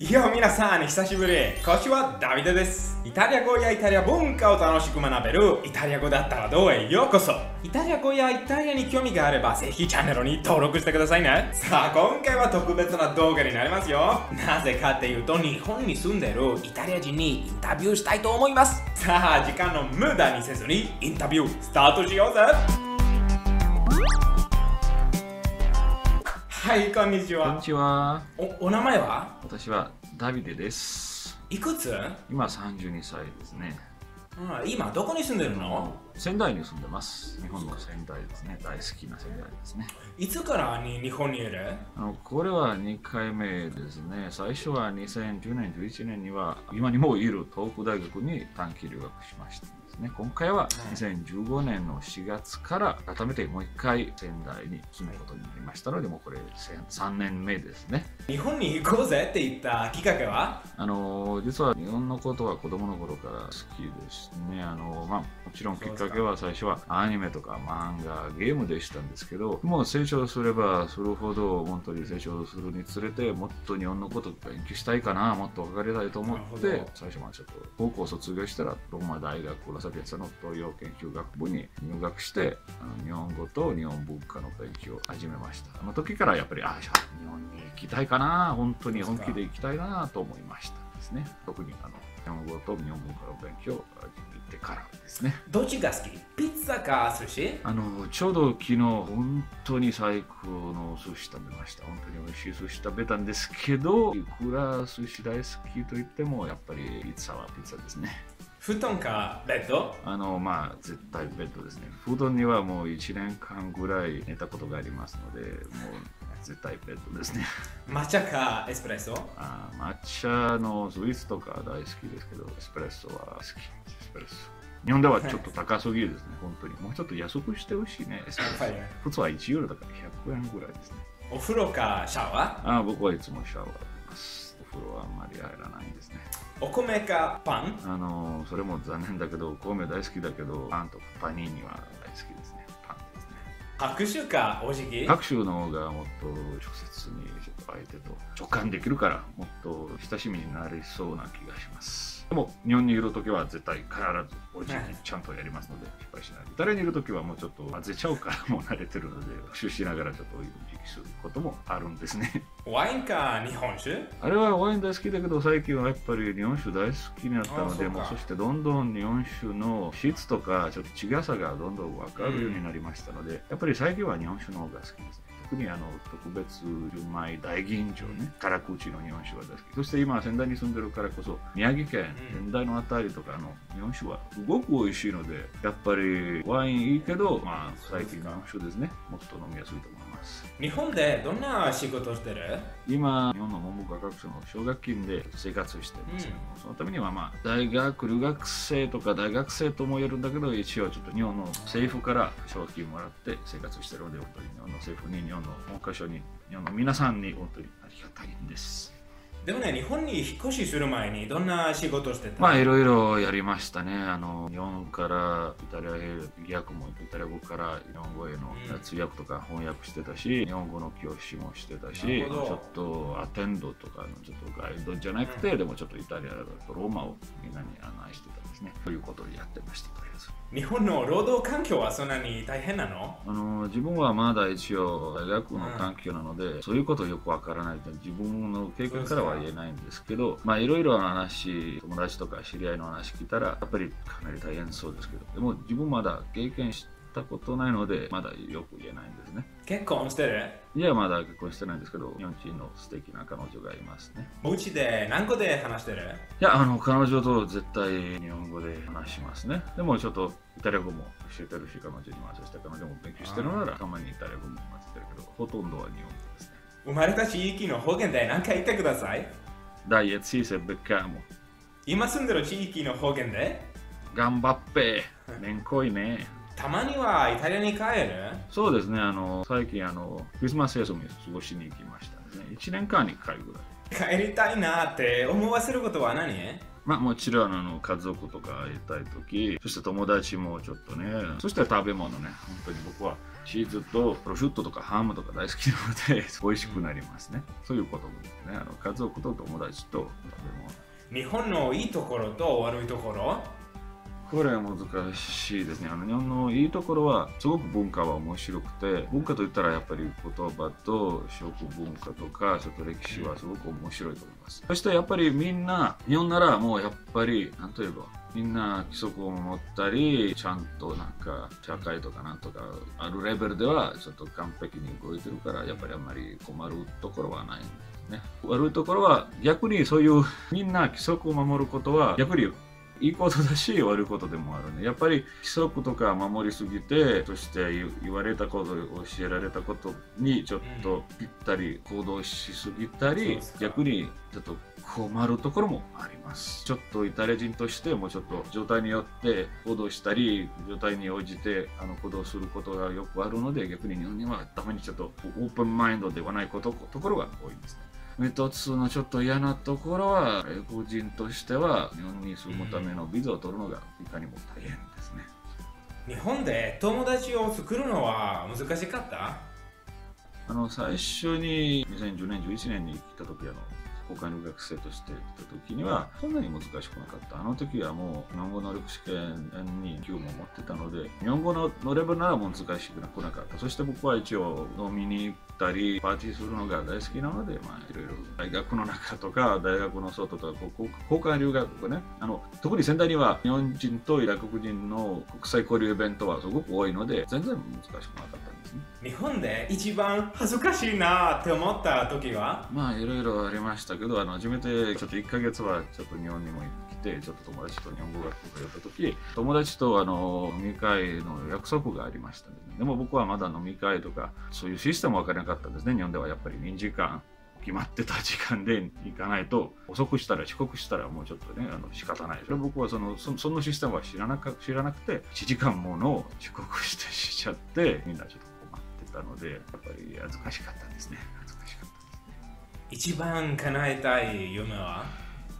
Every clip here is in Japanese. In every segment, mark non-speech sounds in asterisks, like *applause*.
いや皆さん久しぶり。今週はダビデです。イタリア語やイタリア文化を楽しく学べる。イタリア語だったらどうへようこそ。イタリア語やイタリアに興味があればぜひチャンネルに登録してくださいね。さあ今回は特別な動画になりますよ。なぜかっていうと日本に住んでるイタリア人にインタビューしたいと思います。さあ時間の無駄にせずにインタビュースタートしようぜ。はいこんにちはこんにちは。おお名前は？私はダビデです。いくつ？今32歳ですね。あ今どこに住んでるの？仙台に住んでます。日本の仙台ですね。大好きな仙台ですね。いつからに日本にいる？あのこれは2回目ですね。最初は2010年、11年には今にもいる東北大学に短期留学しましたですね。今回は2015年の4月から改めてもう一回仙台に住むことになりましたので、もうこれ3年目ですね。日本に行こうぜって言ったきっかけは？あの実は日本のことは子供の頃から好きですね。あのまあ、もちろんきっかけは最初はアニメとか漫画、ゲームでしたんですけど、もう成長すればするほど本当に成長するにつれてもっと日本のことを勉強したいかな、もっと分かりたいと思って最初はちょっと高校卒業したらローマ大学ラサピアの東洋研究学部に入学して、日本語と日本文化の勉強を始めました。あの時からやっぱり、あ、あ日本に行きたいかな、本当に本気で行きたいなと思いましたですね。特にあの日本語と日本文化の勉強を始めてからですね。どっちが好き？ピッツァか寿司？あのちょうど昨日本当に最高の寿司食べました。本当に美味しい寿司食べたんですけど、いくら寿司大好きと言ってもやっぱりピッツァはピッツァですね。布団かベッド？あのまあ絶対ベッドですね。布団にはもう1年間ぐらい寝たことがありますので、もう絶対ベッドですね。*laughs* 抹茶かエスプレッソ？あ抹茶のスイーツとか大好きですけど、エスプレッソは好き。エスプレッソ。日本ではちょっと高すぎるですね、本当に。もうちょっと安くしてほしいね。普通は1ユーロだから100円ぐらいですね。お風呂かシャワー？あ僕はいつもシャワー浴びます。お風呂はあんまり入らないんですね。お米かパン？あのそれも残念だけど、お米大好きだけど、パンとかパニーニは大好きですね。パンですね。拍手かお辞儀？拍手の方がもっと直接にちょっと相手と直感できるからもっと親しみになりそうな気がしますでも日本にいる時は絶対必ずおじぎちゃんとやりますので失敗しないイタリアにいる時はもうちょっと混ぜちゃうからもう慣れてるので *laughs* 復習しながらちょっとおじぎすることもあるんですね。ワインか日本酒？あれはワイン大好きだけど最近はやっぱり日本酒大好きになったのでもうそしてどんどん日本酒の質とかちょっと違さがどんどん分かるようになりましたので、やっぱり最近は日本酒の方が好きですね特にあの特別純米大吟醸ね。辛口の日本酒は大好き。そして今仙台に住んでるからこそ宮城県うん。仙台のあたりとかの日本酒はすごく美味しいのでやっぱりワインいいけどまあ最近の酒ですね。もっと飲みやすいと思います日本でどんな仕事してる？今、日本の文部科学省の奨学金で生活してます。けども、そのためには、まあ、大学留学生とか大学生とも言えるんだけど、一応ちょっと日本の政府から奨学金もらって生活してるので、本当に日本の政府に、日本の文科省に、日本の皆さんに本当にありがたいんです。でもね日本に引っ越しする前にどんな仕事してた？まあ、いろいろやりましたね。あの、日本からイタリアへ訳も、イタリア語から日本語へのうん。通訳とか翻訳してたし、日本語の教師もしてたし、ちょっとアテンドとかのちょっとガイドじゃなくて、でもちょっとイタリアだとローマをみんなに案内してた。んですね。ということをやってました、とりあえず。日本の労働環境はそんなに大変なの？あの自分はまだ一応大学の環境なので、そういうことよくわからないと自分の経験からは言えないんですけどまあいろいろな話友達とか知り合いの話聞いたらやっぱりかなり大変そうですけどでも自分まだ経験したことないのでまだよく言えないんですね。結婚してる？いやまだ結婚してないんですけど日本人の素敵な彼女がいますね。うちで何個で話してる？いやあの彼女と絶対日本語で話しますね。でもちょっとイタリア語も教えてるし彼女にもそして彼女も勉強してるならたまにイタリア語も混ぜてるけどほとんどは日本語ですね。生まれた地域の方言で何か言ってください。Dai, e sì, se becchiamo. 今住んでる地域の方言で？Gambappe, めんこいね。たまにはイタリアに帰る？そうですね、あの、最近、あの、クリスマス休み過ごしに行きましたね。1年間に1回ぐらい。帰りたいなって思わせることは何？まあもちろんあの家族とか会いたい時そして友達もちょっとねそして食べ物ね本当に僕はチーズとプロシュットとかハムとか大好きなので *laughs* 美味しくなりますね。そういうことですね。あの家族と友達と食べ物。日本のいいところと悪いところ？これは難しいですね。あの日本のいいところは、すごく文化は面白くて、文化といったらやっぱり言葉と食文化とか、ちょっと歴史はすごく面白いと思います。そしてやっぱりみんな、日本ならもうやっぱり、なんといえば、みんな規則を守ったり、ちゃんとなんか社会とかなんとかあるレベルではちょっと完璧に動いてるから、やっぱりあんまり困るところはないんですね。悪いところは逆にそういうみんな規則を守ることは逆にいいことだし悪いことでもあるね。やっぱり規則とか守りすぎて、そして言言われたこと、教えられたことにちょっとぴったり行動しすぎたり、そうですか逆にちょっと困るところもあります。ちょっとイタリア人としてもちょっと状態によって行動したり、状態に応じてあの行動することがよくあるので、逆に日本にはたまにちょっとオープンマインドではないことところが多いですね。一つのちょっと嫌なところは、英語人としては日本に住むためのビザを取るのがいかにも大変ですね。日本で友達を作るのは難しかった？あの最初に2010年、11年に来た時あの交換留学生として来た時にはそんなに難しくなかった。あの時はもう日本語能力試験に級も持ってたので、日本語ののレベルなら難しくなくなかった。そして僕は一応飲みに行ったり、パーティーするのが大好きなので、まあいろいろ大学の中とか大学の外とか、交換留学とかね、あの特に仙台には日本人とイラク人の国際交流イベントはすごく多いので、全然難しくなかった。日本で一番恥ずかしいなって思った時は？まあいろいろありましたけど、あの初めてちょっと1ヶ月はちょっと日本にも来て、ちょっと友達と日本語学校通った時、友達とあの飲み会の約束がありましたね。でも僕はまだ飲み会とか、そういうシステムわからなかったんですね。日本ではやっぱり2時間。決まってた時間で行かないと遅くしたら遅刻したらもうちょっとねあの仕方ないそれ僕はそのそそのシステムは知らなか知らなくて1時間もの遅刻してしちゃってみんなちょっとってたのでやっぱり恥ずかしかったですね。恥ずかしかったですね。一番叶えたい夢は？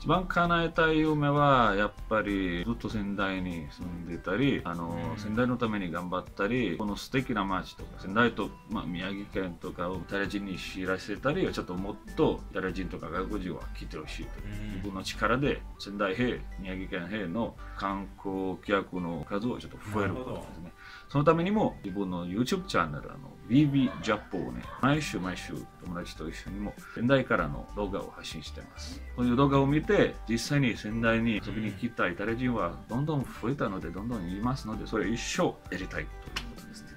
一番叶えたい夢はやっぱりずっと仙台に住んでたりあの、うん。仙台のために頑張ったりこの素敵な街とか仙台と、まあ、宮城県とかをイタリア人に知らせたりちょっともっとイタリア人とか外国人は来てほしいとうん。自分の力で仙台兵宮城県兵の観光客の数をちょっと増えることですね。そのためにも自分の YouTube チャンネルあの BB ジャッポをね毎週毎週友達と一緒にも仙台からの動画を発信してます。そういう動画を見て実際に仙台に遊びに来たイタリア人はどんどん増えたのでどんどん言いますのでそれを一生やりたいということですね。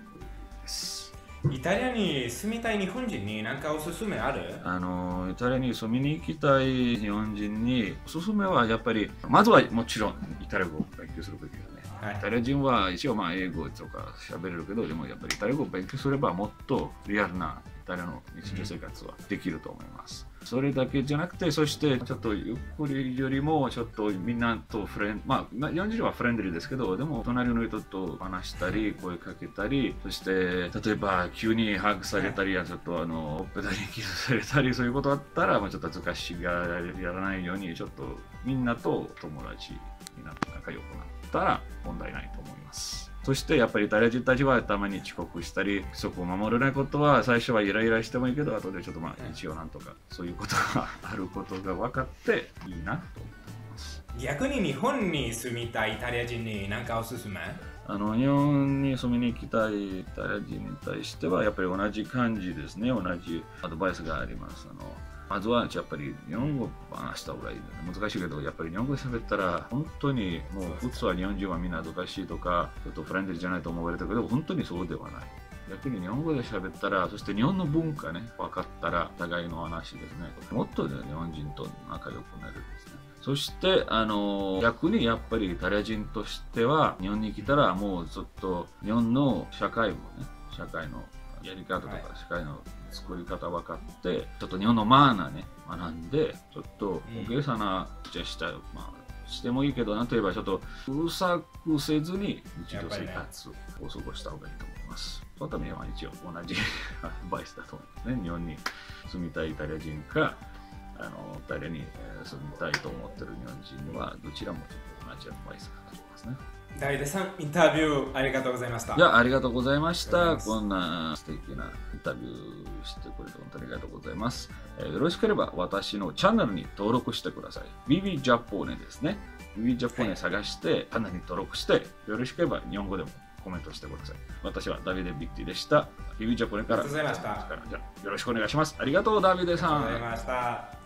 イタリアに住みたい日本人に何かおすすめある？あのイタリアに住みに行きたい日本人におすすめはやっぱりまずはもちろんイタリア語を勉強するべきだねはい。イタリア人は一応まあ英語とか喋れるけどでもやっぱりイタリア語を勉強すればもっとリアルなイタリアの日常生活はできると思います、それだけじゃなくてそしてちょっとゆっくりよりもちょっとみんなとフレンまあ40はフレンドリーですけどでも隣の人と話したり声かけたりそして例えば急にハグされたりやちょっとあのほっぺたにキスされたりそういうことあったら、まあ、ちょっと恥ずかしがやらないようにちょっとみんなと友達になって仲良くなったら問題ないと思います。そしてやっぱりイタリア人たちはたまに遅刻したり、規則を守れないことは最初はイライラしてもいいけど、後でちょっとまあ一応なんとかそういうことがあることが分かっていいなと思っています。逆に日本に住みたいイタリア人に何かおすすめ？あの日本に住みに行きたいイタリア人に対してはやっぱり同じ感じですね、同じアドバイスがあります。あのまずはやっぱり日本語を話した方がいい、ね。難しいけど、やっぱり日本語で喋ったら本当にもう普通は日本人はみんな恥ずかしいとか、ちょっとフレンドリーじゃないと思われたけど、本当にそうではない。逆に日本語で喋ったら、そして日本の文化ね、分かったら、互いの話ですね。もっとね、日本人と仲良くなれるんですね。そして、あの逆にやっぱりイタリア人としては、日本に来たらもうずっと日本の社会もね、社会のやり方とかはい社会の作り方分かって、ちょっと日本のマナーね、学んで、ちょっと大げさなジェスチャー、まあ、してもいいけど、なんといえばちょっとうるさくせずに日常生活を過ごした方がいいと思います。そのためには一応同じアド *laughs* バイスだと思いますね。日本に住みたいイタリア人か、あのイタリアにえー住みたいと思ってる日本人はどちらもちょっと同じアドバイスがありますね。ダビデさん、インタビューありがとうございました。いや、ありがとうございました。こんな素敵なインタビューしてくれて本当にありがとうございます。えーよろしければ私のチャンネルに登録してください。ビビジャポネですね。ビビジャポネ探して、チャンネルに登録して、よろしければ日本語でもコメントしてください。私はダビデ・ビッティでした。ビビジャポネから。ありがとうございましたじゃあよろしくお願いします。ありがとう、ダビデさん。ありがとうございました。